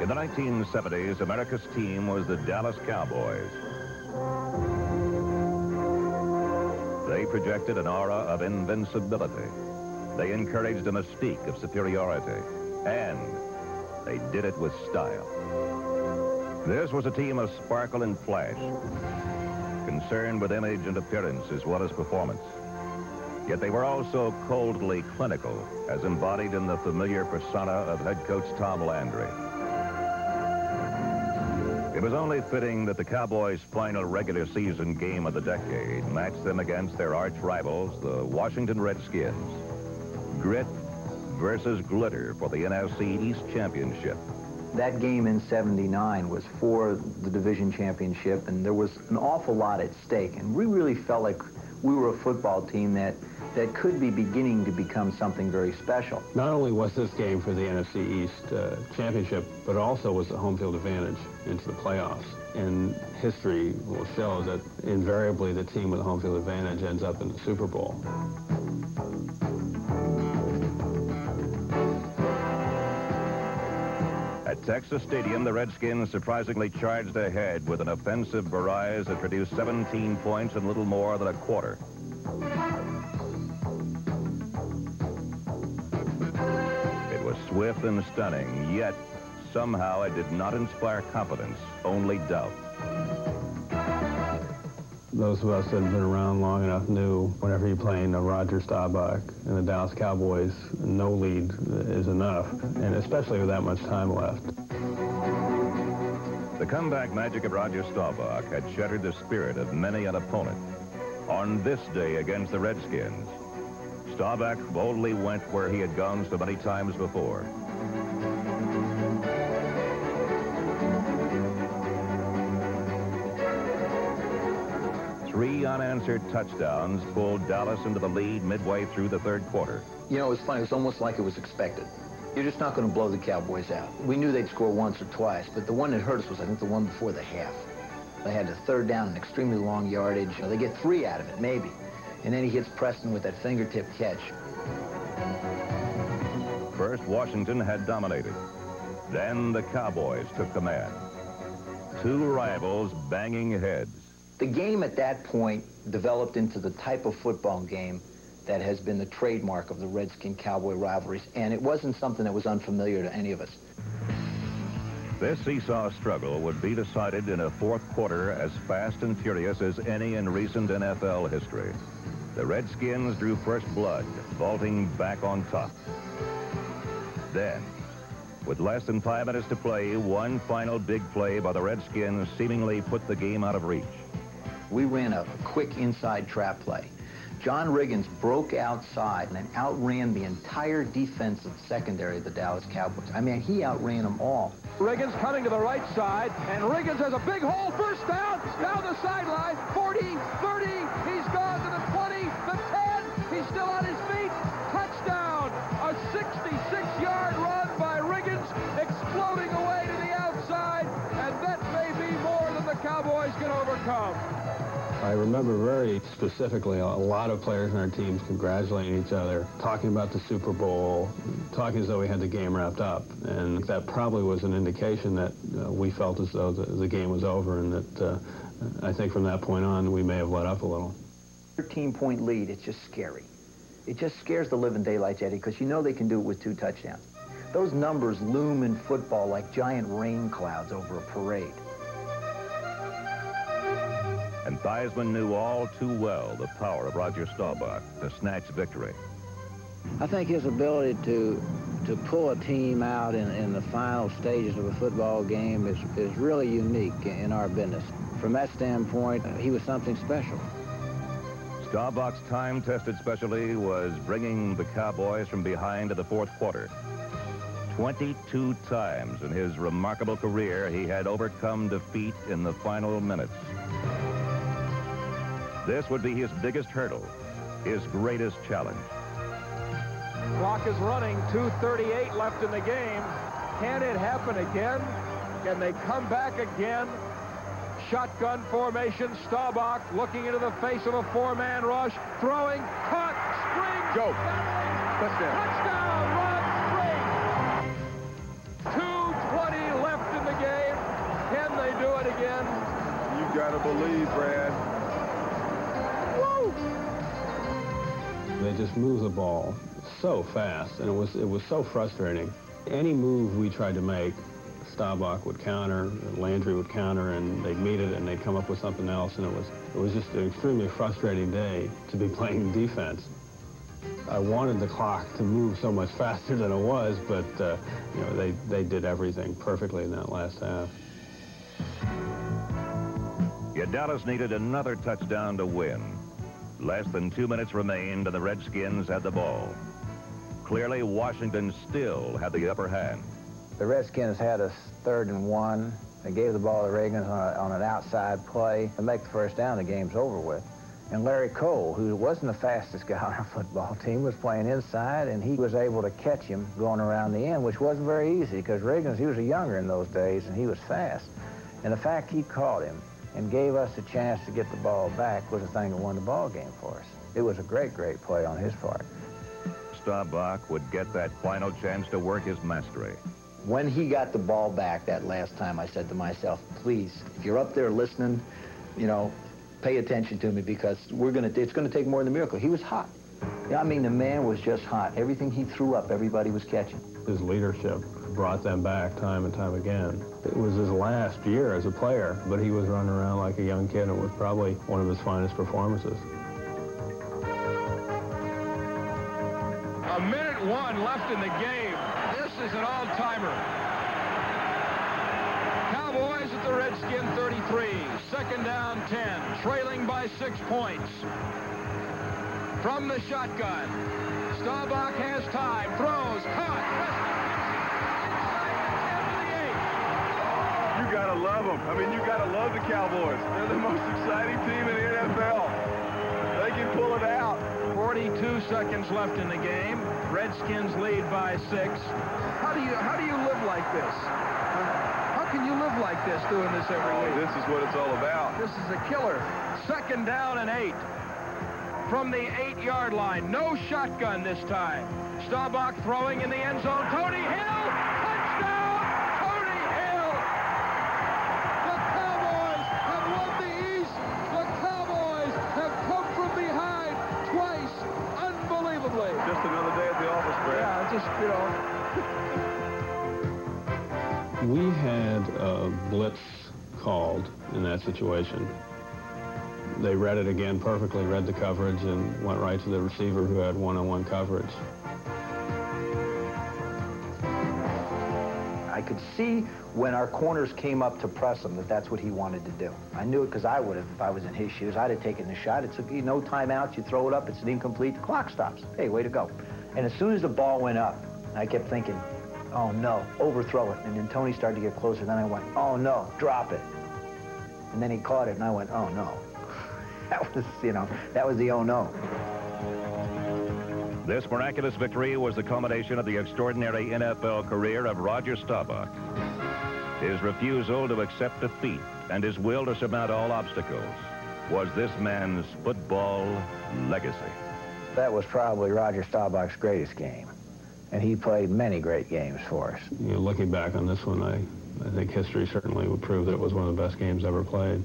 In the 1970s, America's team was the Dallas Cowboys. They projected an aura of invincibility. They encouraged a mystique of superiority. And they did it with style. This was a team of sparkle and flash, concerned with image and appearance as well as performance. Yet they were also coldly clinical, as embodied in the familiar persona of head coach Tom Landry. It was only fitting that the Cowboys' final regular season game of the decade matched them against their arch rivals, the Washington Redskins. Grit versus glitter for the NFC East Championship. That game in 79 was for the division championship, and there was an awful lot at stake. And we really felt like we were a football team that that could be beginning to become something very special. Not only was this game for the NFC East uh, Championship, but also was the home field advantage into the playoffs. And history will show that invariably the team with the home field advantage ends up in the Super Bowl. Texas Stadium, the Redskins surprisingly charged ahead with an offensive barrage that produced 17 points in little more than a quarter. It was swift and stunning, yet somehow it did not inspire confidence, only doubt. Those of us that have been around long enough knew whenever you're playing a Roger Staubach and the Dallas Cowboys, no lead is enough, and especially with that much time left. The comeback magic of Roger Staubach had shattered the spirit of many an opponent. On this day against the Redskins, Staubach boldly went where he had gone so many times before. Three unanswered touchdowns pulled Dallas into the lead midway through the third quarter. You know, it was funny. It was almost like it was expected. You're just not going to blow the Cowboys out. We knew they'd score once or twice, but the one that hurt us was, I think, the one before the half. They had a third down, an extremely long yardage. You know, they get three out of it, maybe and then he hits Preston with that fingertip catch. First, Washington had dominated. Then the Cowboys took command. Two rivals banging heads. The game at that point developed into the type of football game that has been the trademark of the Redskin-Cowboy rivalries, and it wasn't something that was unfamiliar to any of us. This seesaw struggle would be decided in a fourth quarter as fast and furious as any in recent NFL history. The Redskins drew first blood, vaulting back on top. Then, with less than five minutes to play, one final big play by the Redskins seemingly put the game out of reach. We ran a quick inside trap play. John Riggins broke outside and outran the entire defensive secondary of the Dallas Cowboys. I mean, he outran them all. Riggins cutting to the right side, and Riggins has a big hole. First down, down the sideline, 40, 30, he's gone to the 20, the 10, he's still on his feet. Cowboys can overcome. I remember very specifically a lot of players in our teams congratulating each other, talking about the Super Bowl, talking as though we had the game wrapped up. And that probably was an indication that uh, we felt as though the, the, game was over and that uh, I think from that point on we may have let up a little. 13-point lead, it's just scary. It just scares the living daylights, Eddie, because you know they can do it with two touchdowns. Those numbers loom in football like giant rain clouds over a parade and Theismann knew all too well the power of Roger Staubach to snatch victory. I think his ability to to pull a team out in, in the final stages of a football game is, is really unique in our business. From that standpoint, uh, he was something special. Staubach's time-tested specialty was bringing the Cowboys from behind to the fourth quarter. 22 times in his remarkable career, he had overcome defeat in the final minutes. This would be his biggest hurdle, his greatest challenge. Clock is running, 2.38 left in the game. Can it happen again? Can they come back again? Shotgun formation, Staubach looking into the face of a four-man rush, throwing, cut, spring, go. Touchdown. Touchdown, Ron Springs. 2.20 left in the game. Can they do it again? You gotta believe, Brad. Just move the ball so fast, and it was it was so frustrating. Any move we tried to make, Staubach would counter, Landry would counter, and they'd meet it, and they'd come up with something else, and it was it was just an extremely frustrating day to be playing defense. I wanted the clock to move so much faster than it was, but uh, you know they they did everything perfectly in that last half. Yet Dallas needed another touchdown to win. Less than two minutes remained, and the Redskins had the ball. Clearly, Washington still had the upper hand. The Redskins had a third and one. They gave the ball to Riggins on, a, on an outside play to make the first down. The game's over with. And Larry Cole, who wasn't the fastest guy on our football team, was playing inside, and he was able to catch him going around the end, which wasn't very easy because Riggins, he was a younger in those days, and he was fast. And the fact he caught him and gave us a chance to get the ball back was the thing that won the ball game for us. It was a great, great play on his part. Staubach would get that final chance to work his mastery. When he got the ball back that last time, I said to myself, please, if you're up there listening, you know, pay attention to me because we're gonna, it's gonna take more than a miracle. He was hot. Yeah, I mean, the man was just hot. Everything he threw up, everybody was catching. His leadership brought them back time and time again. It was his last year as a player, but he was running around like a young kid. It was probably one of his finest performances. A minute one left in the game. This is an all-timer. Cowboys at the Redskin 33. Second down 10. Trailing by six points. From the shotgun. Staubach has time. Throws. Caught. You gotta love them. I mean, you gotta love the Cowboys. They're the most exciting team in the NFL. They can pull it out. 42 seconds left in the game. Redskins lead by six. How do you how do you live like this? How can you live like this doing this every Oh, week? this is what it's all about. This is a killer. Second down and eight. From the eight-yard line. No shotgun this time. Staubach throwing in the end zone. Tony Hill! Touchdown! Tony Hill! The Cowboys have won the East. The Cowboys have come from behind twice. Unbelievably. Just another day at the office, Brad. Yeah, just, you know. We had a blitz called in that situation. They read it again perfectly, read the coverage, and went right to the receiver who had one-on-one coverage. I could see when our corners came up to press him that that's what he wanted to do. I knew it because I would have, if I was in his shoes, I'd have taken the shot. It took you no timeouts. You throw it up, it's an incomplete, the clock stops. Hey, way to go. And as soon as the ball went up, I kept thinking, oh no, overthrow it. And then Tony started to get closer. Then I went, oh no, drop it. And then he caught it, and I went, oh no. That was, you know, that was the oh no. This miraculous victory was the culmination of the extraordinary NFL career of Roger Staubach. His refusal to accept defeat and his will to surmount all obstacles was this man's football legacy. That was probably Roger Staubach's greatest game. And he played many great games for us. You know, looking back on this one, I, I think history certainly would prove that it was one of the best games ever played.